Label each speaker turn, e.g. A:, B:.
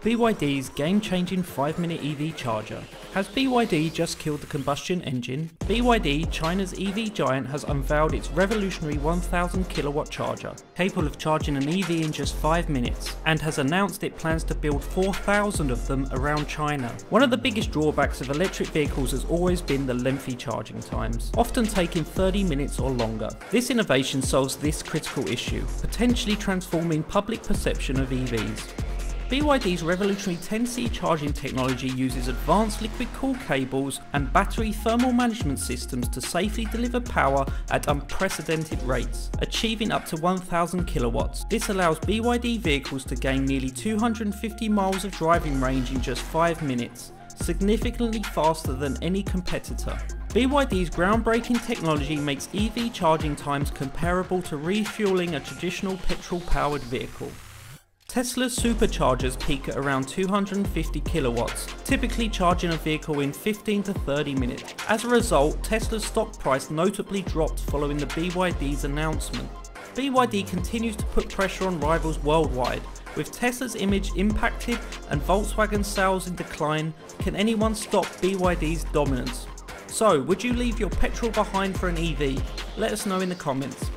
A: BYD's game-changing 5-minute EV charger. Has BYD just killed the combustion engine? BYD, China's EV giant, has unveiled its revolutionary 1000 kilowatt charger, capable of charging an EV in just 5 minutes, and has announced it plans to build 4,000 of them around China. One of the biggest drawbacks of electric vehicles has always been the lengthy charging times, often taking 30 minutes or longer. This innovation solves this critical issue, potentially transforming public perception of EVs. BYD's revolutionary 10C charging technology uses advanced liquid cooled cables and battery thermal management systems to safely deliver power at unprecedented rates, achieving up to 1000 kilowatts. This allows BYD vehicles to gain nearly 250 miles of driving range in just 5 minutes, significantly faster than any competitor. BYD's groundbreaking technology makes EV charging times comparable to refueling a traditional petrol powered vehicle. Tesla's superchargers peak at around 250 kilowatts, typically charging a vehicle in 15 to 30 minutes. As a result, Tesla's stock price notably dropped following the BYD's announcement. BYD continues to put pressure on rivals worldwide, with Tesla's image impacted and Volkswagen sales in decline, can anyone stop BYD's dominance? So, would you leave your petrol behind for an EV? Let us know in the comments.